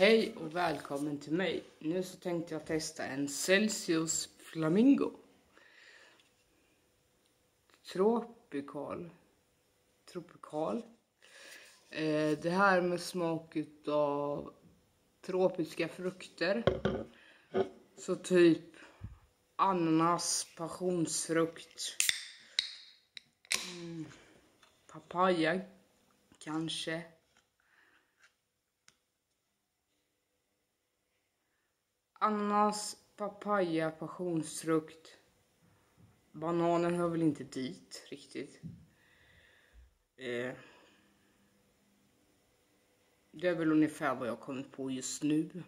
Hej och välkommen till mig. Nu så tänkte jag testa en Celsius Flamingo. Tropical. Tropikal. Eh, det här med smak av tropiska frukter. Så typ ananas, passionsfrukt, mm, papaya kanske. Ananas, papaya, passionsfrukt. Bananen hör väl inte dit riktigt. Eh. Det är väl ungefär vad jag har kommit på just nu.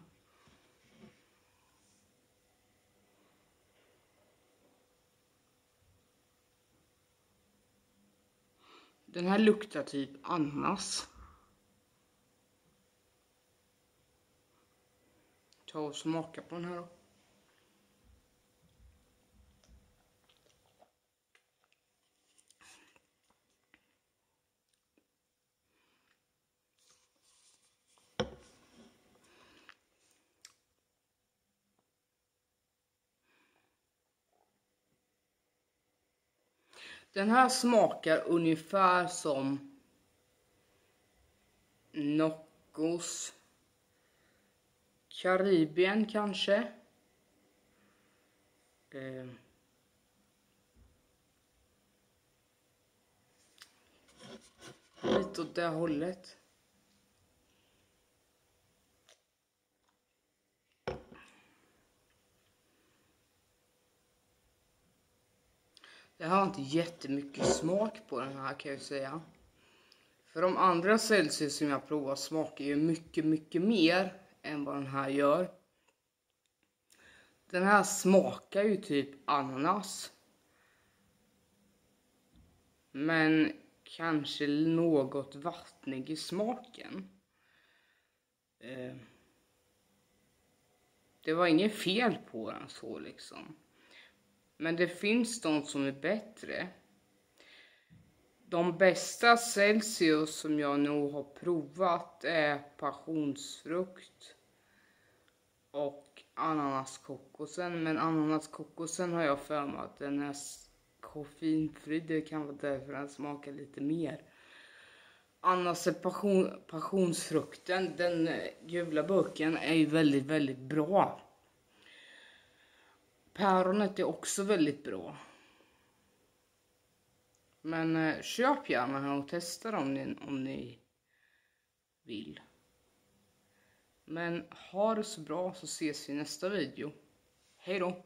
Den här luktar typ ananas. Ta och smaka på den här då. Den här smakar ungefär som Noccos Karibien kanske. Eh. Lite åt det hållet. Det har inte jättemycket smak på den här kan jag säga. För de andra Celsius som jag provar smakar ju mycket, mycket mer än vad den här gör. Den här smakar ju typ ananas. Men kanske något vattnig i smaken. Eh, det var inget fel på den så liksom. Men det finns de som är bättre. De bästa Celsius som jag nog har provat är passionsfrukt och ananaskokosen. Men ananaskokosen har jag för mig att den är koffeinfri. Det kan vara därför den smakar lite mer. Annars är passion, passionsfrukten, den gula burken, är ju väldigt, väldigt bra. Päronet är också väldigt bra. Men eh, köp gärna och testa om ni, om ni vill. Men ha det så bra så ses vi i nästa video. Hej då!